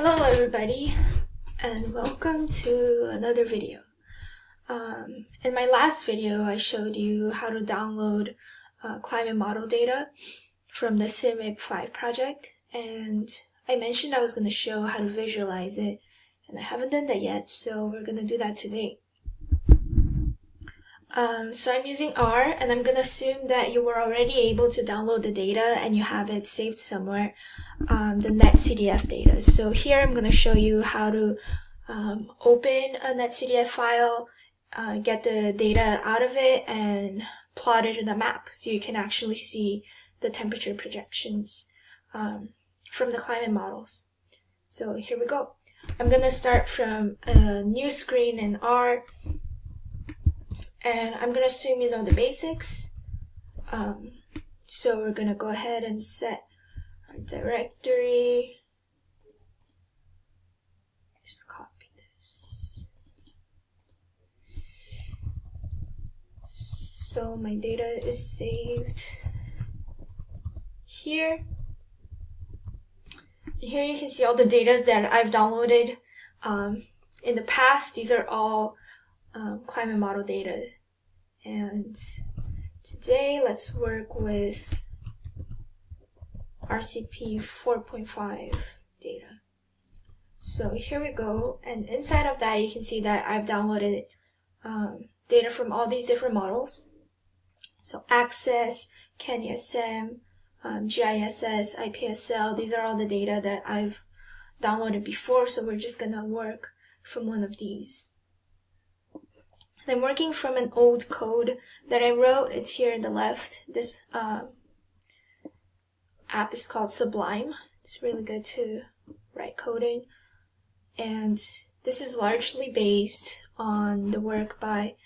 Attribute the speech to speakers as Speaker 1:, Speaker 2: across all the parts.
Speaker 1: Hello everybody and welcome to another video. Um, in my last video I showed you how to download uh, climate model data from the CMIP 5 project and I mentioned I was going to show how to visualize it and I haven't done that yet so we're going to do that today. Um, so I'm using R and I'm going to assume that you were already able to download the data and you have it saved somewhere um, the netcdf data. So here I'm going to show you how to um, open a netcdf file, uh, get the data out of it, and plot it in a map so you can actually see the temperature projections um, from the climate models. So here we go. I'm going to start from a new screen in R, and I'm going to assume you know the basics. Um, so we're going to go ahead and set our directory. Just copy this. So my data is saved here. And here you can see all the data that I've downloaded um, in the past. These are all um, climate model data. And today let's work with RCP 4.5 data. So here we go, and inside of that you can see that I've downloaded um, data from all these different models. So Access, CanESM, um, GISS, IPSL, these are all the data that I've downloaded before, so we're just gonna work from one of these. I'm working from an old code that I wrote. It's here in the left. This um, app is called Sublime. It's really good to write coding. And this is largely based on the work by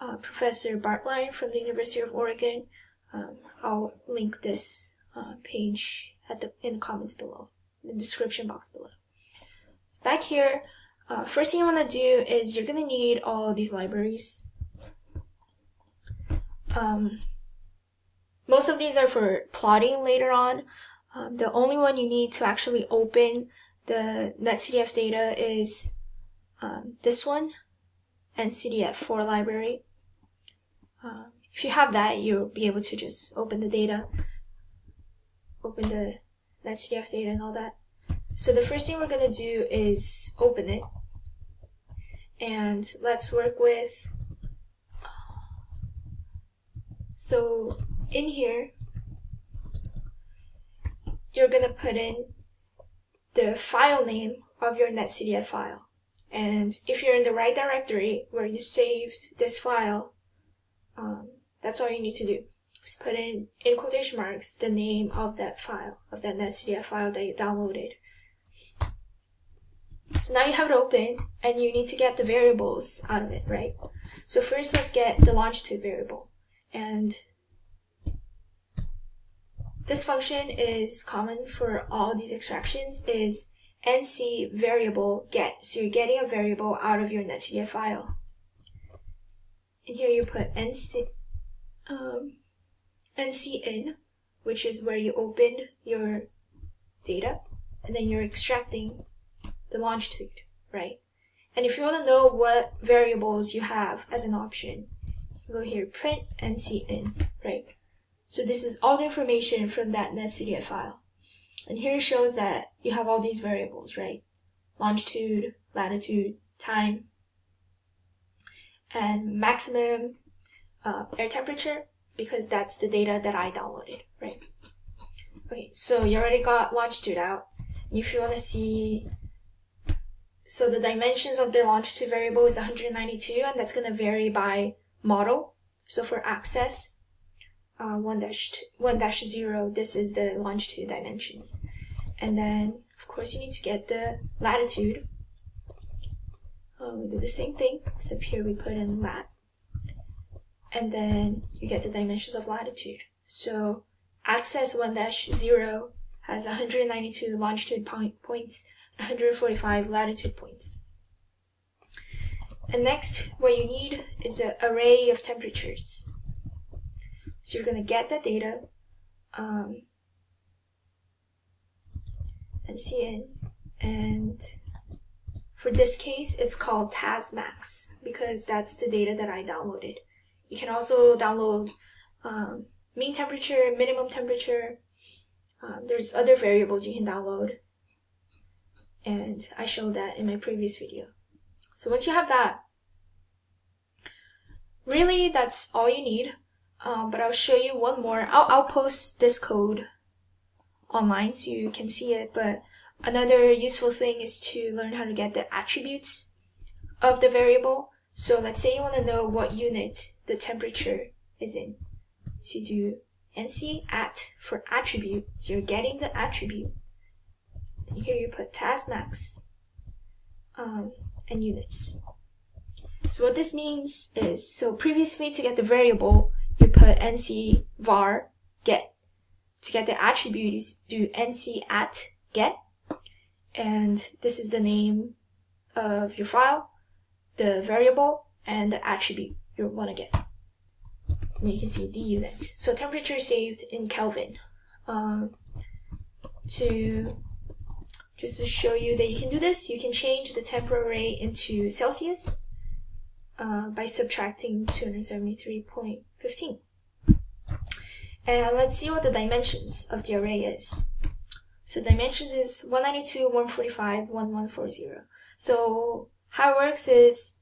Speaker 1: uh, Professor Bartlein from the University of Oregon. Um, I'll link this uh, page at the in the comments below, the description box below. So back here, uh, first thing you want to do is you're going to need all these libraries. Um, most of these are for plotting later on. Um, the only one you need to actually open the netcdf data is um, this one, NCDF4 library. Um, if you have that, you'll be able to just open the data, open the netcdf data and all that. So the first thing we're going to do is open it. And let's work with, so in here, you're going to put in the file name of your netcdf file. And if you're in the right directory where you saved this file, um, that's all you need to do. Just put in, in quotation marks, the name of that file, of that netcdf file that you downloaded. So now you have it open, and you need to get the variables out of it, right? So first let's get the longitude variable. And this function is common for all these extractions is nc variable get. So you're getting a variable out of your netcdf file. And here you put nc, um, ncin, which is where you open your data, and then you're extracting the longitude, right? And if you want to know what variables you have as an option, you go here, print ncin, right? So this is all the information from that netcdf file. And here it shows that you have all these variables, right? Longitude, latitude, time, and maximum uh, air temperature, because that's the data that I downloaded, right? Okay, so you already got longitude out. If you want to see, so the dimensions of the longitude variable is 192, and that's going to vary by model. So for access, uh, 1 dash 1 dash 0 this is the longitude dimensions. And then of course you need to get the latitude. Uh, we do the same thing except here we put in lat. And then you get the dimensions of latitude. So access 1 dash 0 has 192 longitude point points 145 latitude points. And next what you need is an array of temperatures so you're going to get that data um, and it. And for this case, it's called TASMAX because that's the data that I downloaded. You can also download um, mean temperature, minimum temperature. Um, there's other variables you can download. And I showed that in my previous video. So once you have that, really that's all you need. Um, but I'll show you one more. I'll, I'll post this code online so you can see it. But another useful thing is to learn how to get the attributes of the variable. So let's say you want to know what unit the temperature is in. So you do nc at for attribute. So you're getting the attribute. And here you put tasmax um, and units. So what this means is, so previously to get the variable, you put nc var get. To get the attribute, you do nc at get. And this is the name of your file, the variable, and the attribute you want to get. And you can see the units. So temperature saved in Kelvin. Um, to just to show you that you can do this, you can change the temp array into Celsius uh, by subtracting 273.15. And let's see what the dimensions of the array is. So dimensions is 192, 145, 1140. So how it works is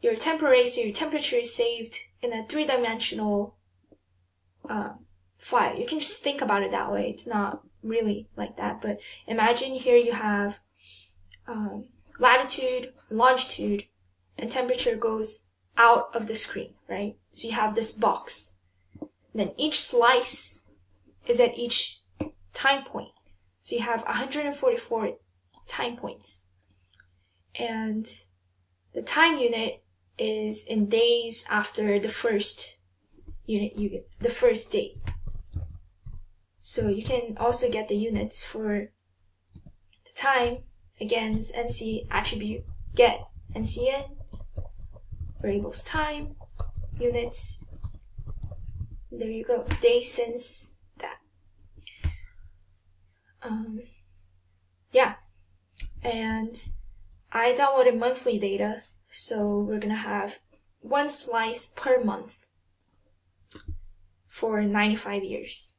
Speaker 1: your temp array, so your temperature is saved in a three-dimensional um, file. You can just think about it that way. It's not really like that, but imagine here you have um, latitude, longitude, and temperature goes out of the screen, right? So you have this box. Then each slice is at each time point. So you have 144 time points. And the time unit is in days after the first unit the first date. So you can also get the units for the time. Again, is nc attribute get ncin variables time units. There you go. Day since that. Um, yeah, and I downloaded monthly data so we're gonna have one slice per month for 95 years.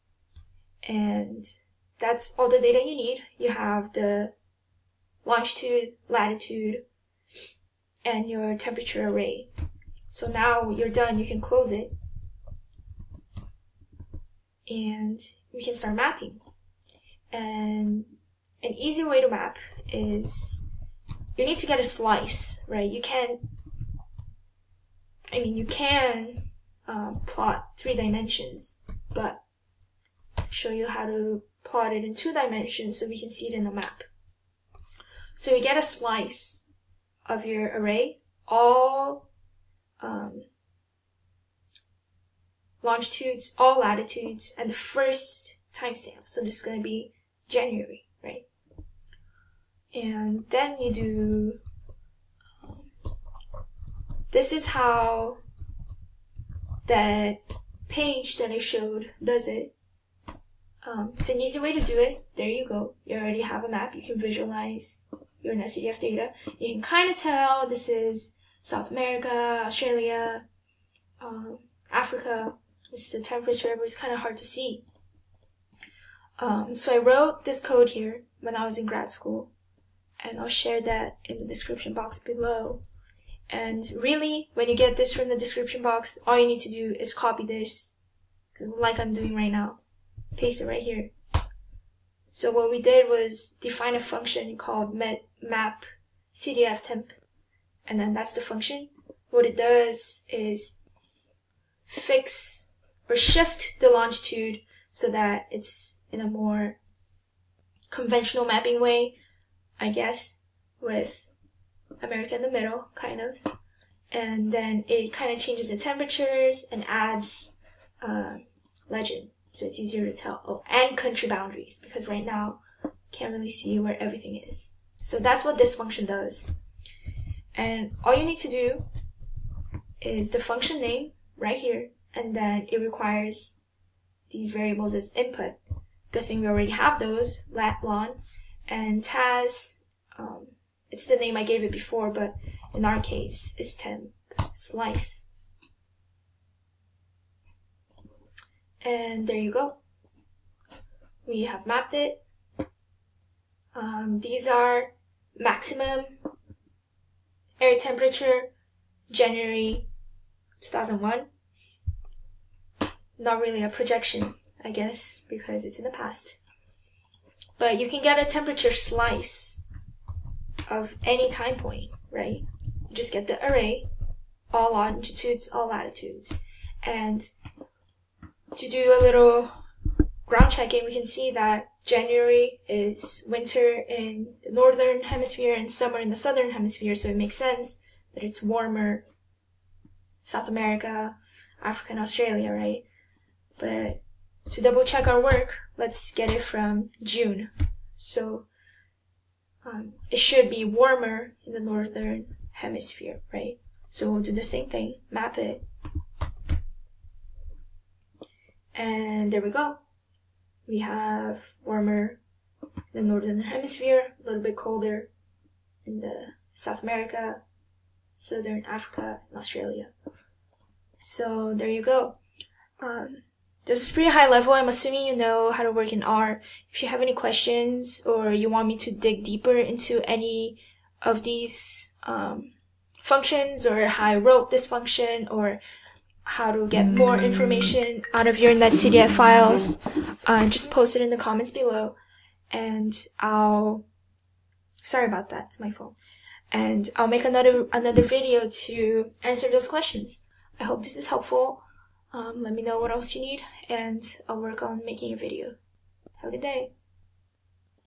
Speaker 1: And that's all the data you need. You have the longitude, latitude, and your temperature array. So now you're done, you can close it. And we can start mapping. And an easy way to map is you need to get a slice, right? You can, I mean, you can uh, plot three dimensions, but show you how to plot it in two dimensions so we can see it in the map. So you get a slice of your array, all um, longitudes, all latitudes, and the first timestamp. So this is going to be January right? and then you do um, this is how that page that I showed does it um, it's an easy way to do it there you go you already have a map you can visualize your SCDF data you can kind of tell this is South America Australia um, Africa this is the temperature but it's kind of hard to see um, so I wrote this code here when I was in grad school and I'll share that in the description box below. And really, when you get this from the description box, all you need to do is copy this, like I'm doing right now. Paste it right here. So what we did was define a function called map CDF temp, and then that's the function. What it does is fix or shift the longitude so that it's in a more conventional mapping way I guess, with America in the middle, kind of. And then it kind of changes the temperatures and adds uh, legend, so it's easier to tell. Oh, and country boundaries, because right now can't really see where everything is. So that's what this function does. And all you need to do is the function name right here, and then it requires these variables as input. Good thing we already have those, lat, lon, and tas Um, it's the name I gave it before, but in our case, it's temp slice. And there you go. We have mapped it. Um, these are maximum air temperature January 2001. Not really a projection, I guess, because it's in the past. But you can get a temperature slice of any time point, right? You just get the array, all longitudes, all latitudes. And to do a little ground checking, we can see that January is winter in the northern hemisphere and summer in the southern hemisphere, so it makes sense that it's warmer South America, Africa, and Australia, right? But to double check our work, let's get it from June. So um, it should be warmer in the northern hemisphere, right? So we'll do the same thing, map it. And there we go. We have warmer in the northern hemisphere, a little bit colder in the South America, southern Africa, and Australia. So there you go. Um, this is pretty high level. I'm assuming you know how to work in R. If you have any questions or you want me to dig deeper into any of these um, functions or how I wrote this function or how to get more information out of your netcdf files, uh, just post it in the comments below and I'll, sorry about that, it's my phone. And I'll make another, another video to answer those questions. I hope this is helpful. Um, let me know what else you need and I'll work on making a video. Have a good day.